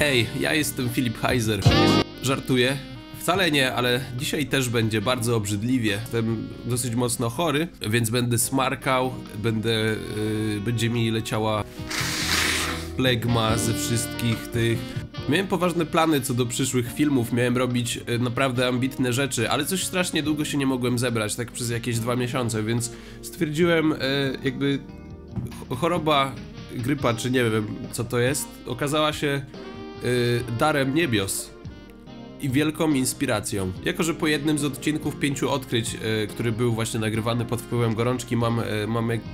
Hej, ja jestem Filip Heiser. Żartuję. Wcale nie, ale dzisiaj też będzie bardzo obrzydliwie. Jestem dosyć mocno chory, więc będę smarkał, będę, yy, będzie mi leciała plegma ze wszystkich tych. Miałem poważne plany co do przyszłych filmów, miałem robić y, naprawdę ambitne rzeczy, ale coś strasznie długo się nie mogłem zebrać, tak przez jakieś dwa miesiące, więc stwierdziłem, y, jakby ch- choroba, grypa, czy nie wiem co to jest, okazała się darem niebios i wielką inspiracją. Jako, że po jednym z odcinków pięciu odkryć, e, który był właśnie nagrywany pod wpływem gorączki, mam,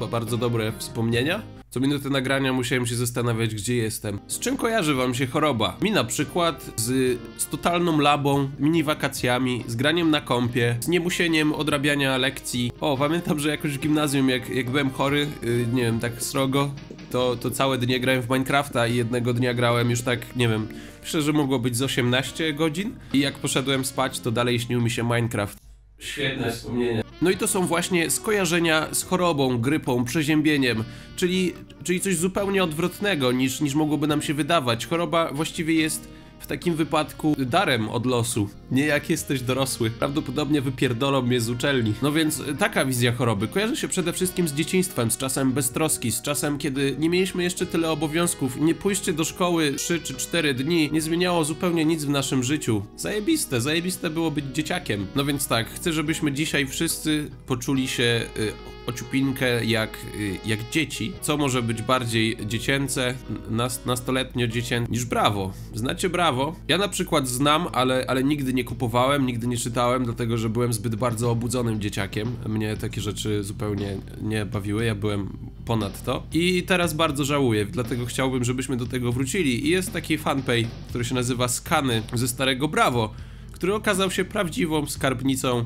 ba- bardzo dobre wspomnienia. Co minutę nagrania musiałem się zastanawiać, gdzie jestem. Z czym kojarzy wam się choroba? Mi na przykład z, z totalną labą, mini wakacjami, z graniem na kompie, z niemusieniem odrabiania lekcji. O, pamiętam, że jakoś w gimnazjum, jak, jak byłem chory, y, nie wiem, tak srogo, to, to całe dnie grałem w Minecrafta i jednego dnia grałem już tak, nie wiem, myślę, że mogło być z 18 godzin i jak poszedłem spać, to dalej śnił mi się Minecraft. Świetne wspomnienia. No i to są właśnie skojarzenia z chorobą, grypą, przeziębieniem, czyli, czyli coś zupełnie odwrotnego niż, niż mogłoby nam się wydawać. Choroba właściwie jest w takim wypadku darem od losu. Nie jak jesteś dorosły. Prawdopodobnie wypierdolą mnie z uczelni. No więc y, taka wizja choroby kojarzy się przede wszystkim z dzieciństwem, z czasem beztroski, z czasem, kiedy nie mieliśmy jeszcze tyle obowiązków. Nie pójście do szkoły 3 czy 4 dni nie zmieniało zupełnie nic w naszym życiu. Zajebiste, zajebiste było być dzieciakiem. No więc tak, chcę, żebyśmy dzisiaj wszyscy poczuli się y, ociupinkę jak, y, jak dzieci. Co może być bardziej dziecięce, nas, nastoletnio dziecięce niż Brawo. Znacie Brawo? Ja na przykład znam, ale, ale nigdy nie kupowałem, nigdy nie czytałem, dlatego że byłem zbyt bardzo obudzonym dzieciakiem. Mnie takie rzeczy zupełnie nie bawiły, ja byłem ponad to. I teraz bardzo żałuję, dlatego chciałbym, żebyśmy do tego wrócili. I jest taki fanpage, który się nazywa Skany ze starego Brawo, który okazał się prawdziwą skarbnicą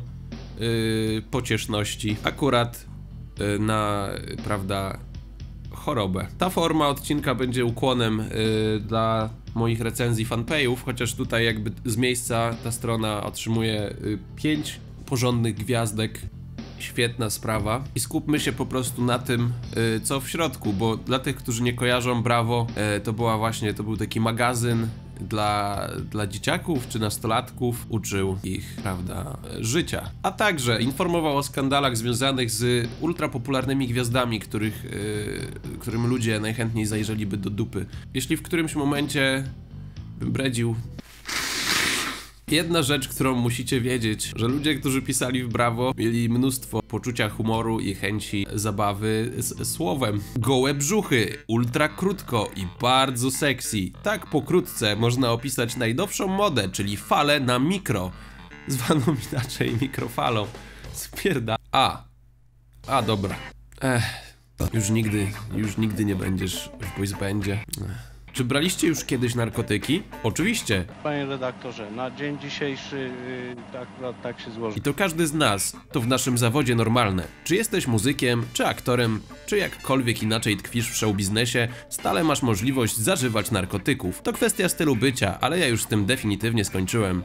yy, pocieszności. Akurat na, yy, prawda, chorobę. Ta forma odcinka będzie ukłonem yy, dla moich recenzji fanpage'ów, chociaż tutaj jakby z miejsca ta strona otrzymuje 5 porządnych gwiazdek. Świetna sprawa. I skupmy się po prostu na tym, co w środku, bo dla tych, którzy nie kojarzą, Brawo, to była właśnie, to był taki magazyn dla, dla dzieciaków czy nastolatków, uczył ich, prawda, życia. A także informował o skandalach związanych z ultrapopularnymi gwiazdami, których, yy, którym ludzie najchętniej zajrzeliby do dupy. Jeśli w którymś momencie bym bredził Jedna rzecz, którą musicie wiedzieć, że ludzie, którzy pisali w Brawo, mieli mnóstwo poczucia humoru i chęci zabawy z słowem. Gołe brzuchy, ultra krótko i bardzo sexy. Tak pokrótce można opisać najnowszą modę, czyli falę na mikro, zwaną inaczej mikrofalą. Spierda. A. A, dobra. Ech. Już nigdy, już nigdy nie będziesz w boys bandzie. Ech. Czy braliście już kiedyś narkotyki? Oczywiście. Panie redaktorze, na dzień dzisiejszy yy, tak, akurat tak się złożyło. I to każdy z nas. To w naszym zawodzie normalne. Czy jesteś muzykiem, czy aktorem, czy jakkolwiek inaczej tkwisz w showbiznesie, stale masz możliwość zażywać narkotyków. To kwestia stylu bycia, ale ja już z tym definitywnie skończyłem.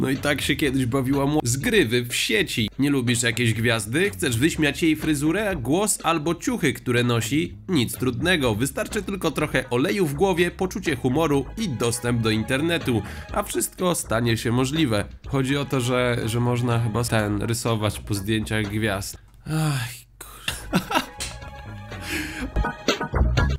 No i tak się kiedyś bawiła mu zgrywy w sieci. Nie lubisz jakiejś gwiazdy? Chcesz wyśmiać jej fryzurę, głos albo ciuchy, które nosi? Nic trudnego, wystarczy tylko trochę oleju w głowie, poczucie humoru i dostęp do internetu, a wszystko stanie się możliwe. Chodzi o to, że, że można chyba ten rysować po zdjęciach gwiazd. Ach, kur...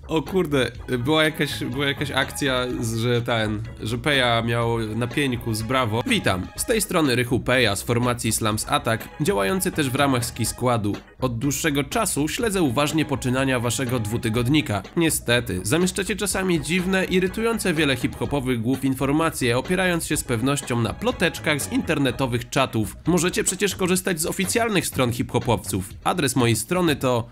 O kurde, była jakaś, była jakaś akcja, że ten, że Peja miał na pieńku z Brawo. Witam, z tej strony Rychu Peja z formacji Slams Attack, działający też w ramach ski składu. Od dłuższego czasu śledzę uważnie poczynania waszego dwutygodnika. Niestety, zamieszczacie czasami dziwne, irytujące wiele hip-hopowych głów informacje, opierając się z pewnością na ploteczkach z internetowych czatów. Możecie przecież korzystać z oficjalnych stron hip-hopowców. Adres mojej strony to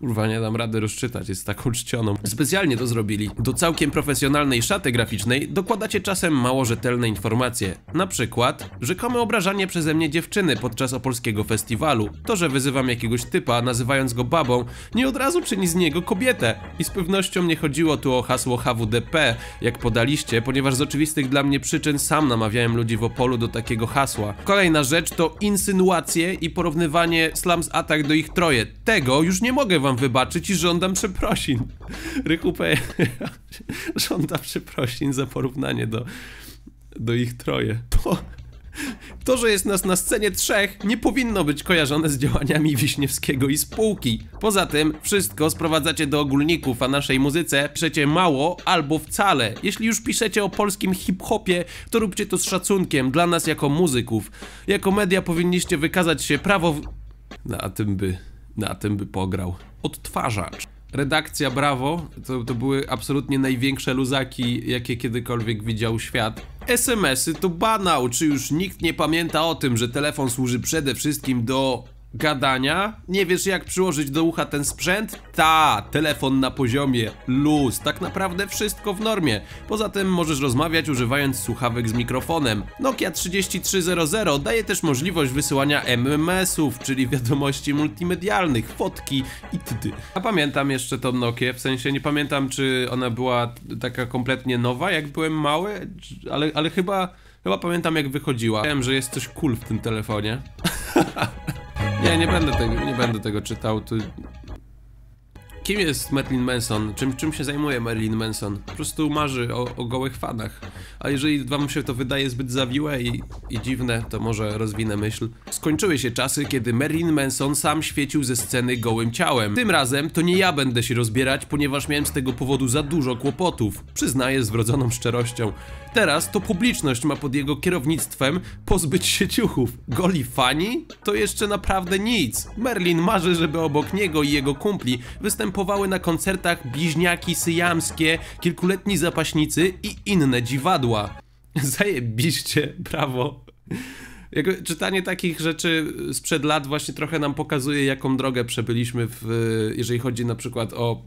Kurwa, nie dam rady rozczytać, jest taką czcioną. Specjalnie to zrobili. Do całkiem profesjonalnej szaty graficznej dokładacie czasem mało rzetelne informacje. Na przykład, rzekome obrażanie przeze mnie dziewczyny podczas opolskiego festiwalu. To, że wyzywam jakiegoś typa, nazywając go babą, nie od razu czyni z niego kobietę. I z pewnością nie chodziło tu o hasło HWDP, jak podaliście, ponieważ z oczywistych dla mnie przyczyn sam namawiałem ludzi w Opolu do takiego hasła. Kolejna rzecz to insynuacje i porównywanie Slums Attack do ich troje. Tego już nie mogę wam wam wybaczyć i żądam przeprosin. Rychu P. żąda przeprosin za porównanie do, do ich troje. To, to, że jest nas na scenie trzech, nie powinno być kojarzone z działaniami Wiśniewskiego i spółki. Poza tym, wszystko sprowadzacie do ogólników, a naszej muzyce piszecie mało albo wcale. Jeśli już piszecie o polskim hip-hopie, to róbcie to z szacunkiem dla nas jako muzyków. Jako media powinniście wykazać się prawo... W... Na tym by... na tym by pograł. Odtwarzacz. Redakcja Brawo to, to były absolutnie największe luzaki, jakie kiedykolwiek widział świat. SMS-y to banał, czy już nikt nie pamięta o tym, że telefon służy przede wszystkim do gadania? Nie wiesz jak przyłożyć do ucha ten sprzęt? Ta, telefon na poziomie, luz, tak naprawdę wszystko w normie. Poza tym możesz rozmawiać używając słuchawek z mikrofonem. Nokia 3300 daje też możliwość wysyłania MMS-ów, czyli wiadomości multimedialnych, fotki itd. A pamiętam jeszcze tą Nokię, w sensie nie pamiętam czy ona była taka kompletnie nowa jak byłem mały, ale, ale chyba, chyba pamiętam jak wychodziła. Wiem, że jest coś cool w tym telefonie. Nie, nie będę tego, nie będę tego czytał. Tu... Kim jest Marilyn Manson? Czym, czym się zajmuje Marilyn Manson? Po prostu marzy o, o gołych fanach. A jeżeli wam się to wydaje zbyt zawiłe i, i dziwne, to może rozwinę myśl. Skończyły się czasy, kiedy Marilyn Manson sam świecił ze sceny gołym ciałem. Tym razem to nie ja będę się rozbierać, ponieważ miałem z tego powodu za dużo kłopotów. Przyznaję z wrodzoną szczerością. Teraz to publiczność ma pod jego kierownictwem pozbyć się ciuchów. Goli fani? To jeszcze naprawdę nic. Merlin marzy, żeby obok niego i jego kumpli występowały na koncertach bliźniaki syjamskie, kilkuletni zapaśnicy i inne dziwadła. Zajebiście, brawo. Jako, czytanie takich rzeczy sprzed lat właśnie trochę nam pokazuje, jaką drogę przebyliśmy, w, jeżeli chodzi na przykład o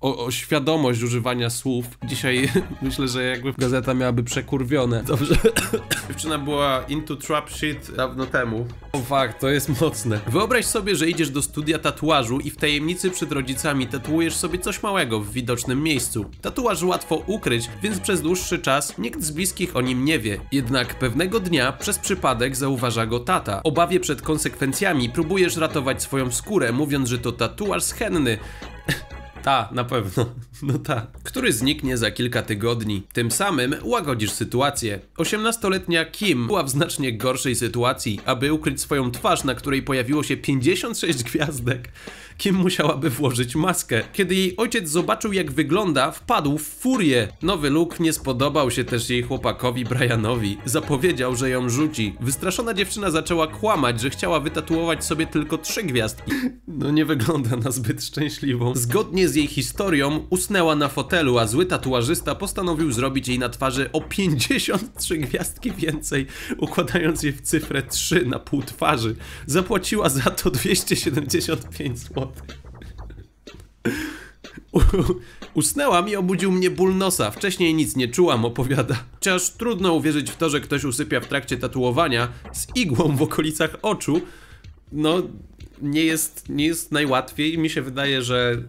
o, o, świadomość używania słów. Dzisiaj myślę, że jakby gazeta miałaby przekurwione. Dobrze. Dziewczyna była into trap shit dawno temu. O fakt, to jest mocne. Wyobraź sobie, że idziesz do studia tatuażu i w tajemnicy przed rodzicami tatuujesz sobie coś małego w widocznym miejscu. Tatuaż łatwo ukryć, więc przez dłuższy czas nikt z bliskich o nim nie wie. Jednak pewnego dnia przez przypadek zauważa go tata. Obawie przed konsekwencjami próbujesz ratować swoją skórę, mówiąc, że to tatuaż schenny. Ta, na pewno. No ta. Który zniknie za kilka tygodni. Tym samym łagodzisz sytuację. 18-letnia Kim była w znacznie gorszej sytuacji. Aby ukryć swoją twarz, na której pojawiło się 56 gwiazdek, Kim musiałaby włożyć maskę. Kiedy jej ojciec zobaczył jak wygląda, wpadł w furię. Nowy look nie spodobał się też jej chłopakowi Brianowi. Zapowiedział, że ją rzuci. Wystraszona dziewczyna zaczęła kłamać, że chciała wytatuować sobie tylko trzy gwiazdki. No nie wygląda na zbyt szczęśliwą. Zgodnie z jej historią usnęła na fotelu, a zły tatuażysta postanowił zrobić jej na twarzy o 53 gwiazdki więcej, układając je w cyfrę 3 na pół twarzy. Zapłaciła za to 275 zł. Usnęłam i obudził mnie ból nosa. Wcześniej nic nie czułam, opowiada. Chociaż trudno uwierzyć w to, że ktoś usypia w trakcie tatuowania z igłą w okolicach oczu. No, nie jest, nie jest najłatwiej. Mi się wydaje, że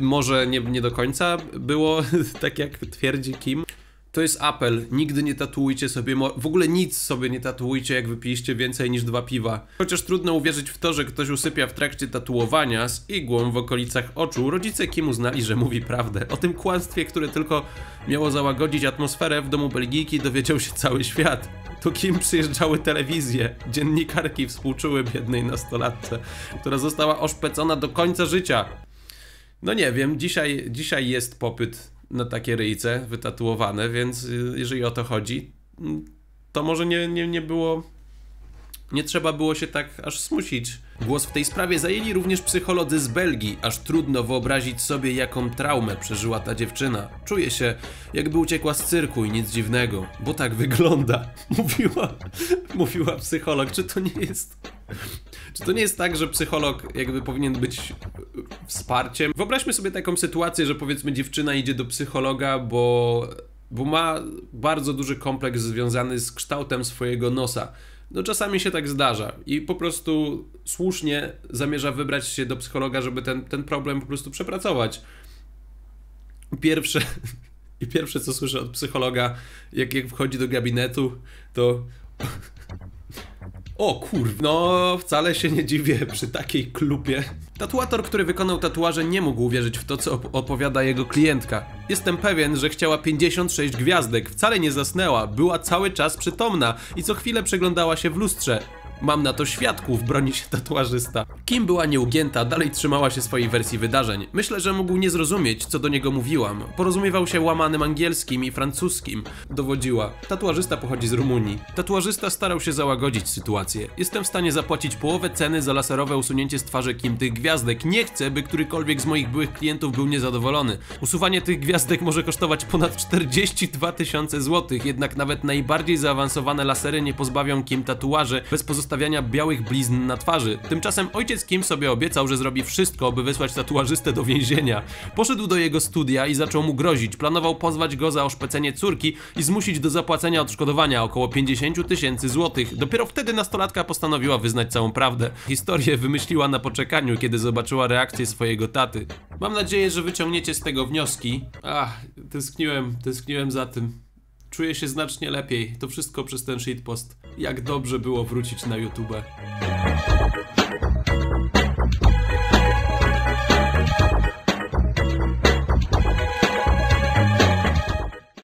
może nie, nie do końca było tak, jak twierdzi Kim. To jest apel. Nigdy nie tatuujcie sobie, w ogóle nic sobie nie tatuujcie, jak wypiliście więcej niż dwa piwa. Chociaż trudno uwierzyć w to, że ktoś usypia w trakcie tatuowania z igłą w okolicach oczu, rodzice Kim uznali, że mówi prawdę. O tym kłamstwie, które tylko miało załagodzić atmosferę w domu Belgijki, dowiedział się cały świat. To Kim przyjeżdżały telewizje. Dziennikarki współczuły biednej nastolatce, która została oszpecona do końca życia. No nie wiem, dzisiaj, dzisiaj jest popyt na takie ryjce wytatuowane, więc y, jeżeli o to chodzi, mm, to może nie, nie, nie było. Nie trzeba było się tak aż smucić. Głos w tej sprawie zajęli również psycholodzy z Belgii, aż trudno wyobrazić sobie, jaką traumę przeżyła ta dziewczyna. Czuje się, jakby uciekła z cyrku i nic dziwnego, bo tak wygląda. Mówiła, mówiła psycholog. Czy to nie jest czy to nie jest tak, że psycholog jakby powinien być wsparciem? Wyobraźmy sobie taką sytuację, że powiedzmy dziewczyna idzie do psychologa, bo, bo ma bardzo duży kompleks związany z kształtem swojego nosa. No czasami się tak zdarza i po prostu słusznie zamierza wybrać się do psychologa, żeby ten, ten problem po prostu przepracować. Pierwsze, i pierwsze co słyszę od psychologa, jak, jak wchodzi do gabinetu, to O kurw, no wcale się nie dziwię przy takiej klupie. Tatuator, który wykonał tatuaże nie mógł uwierzyć w to, co op- opowiada jego klientka. Jestem pewien, że chciała 56 gwiazdek, wcale nie zasnęła, była cały czas przytomna i co chwilę przeglądała się w lustrze. Mam na to świadków, broni się tatuażysta. Kim była nieugięta, dalej trzymała się swojej wersji wydarzeń. Myślę, że mógł nie zrozumieć, co do niego mówiłam. Porozumiewał się łamanym angielskim i francuskim. Dowodziła. Tatuażysta pochodzi z Rumunii. Tatuażysta starał się załagodzić sytuację. Jestem w stanie zapłacić połowę ceny za laserowe usunięcie z twarzy kim tych gwiazdek. Nie chcę, by którykolwiek z moich byłych klientów był niezadowolony. Usuwanie tych gwiazdek może kosztować ponad 42 tysiące złotych, jednak nawet najbardziej zaawansowane lasery nie pozbawią kim tatuaży bez pozostawiania białych blizn na twarzy. Tymczasem ojciec Kim sobie obiecał, że zrobi wszystko, by wysłać tatuażystę do więzienia. Poszedł do jego studia i zaczął mu grozić. Planował pozwać go za oszpecenie córki i zmusić do zapłacenia odszkodowania około 50 tysięcy złotych. Dopiero wtedy nastolatka postanowiła wyznać całą prawdę. Historię wymyśliła na poczekaniu, kiedy zobaczyła reakcję swojego taty. Mam nadzieję, że wyciągniecie z tego wnioski. Ach, tęskniłem, tęskniłem za tym. Czuję się znacznie lepiej. To wszystko przez ten shitpost. Jak dobrze było wrócić na YouTube.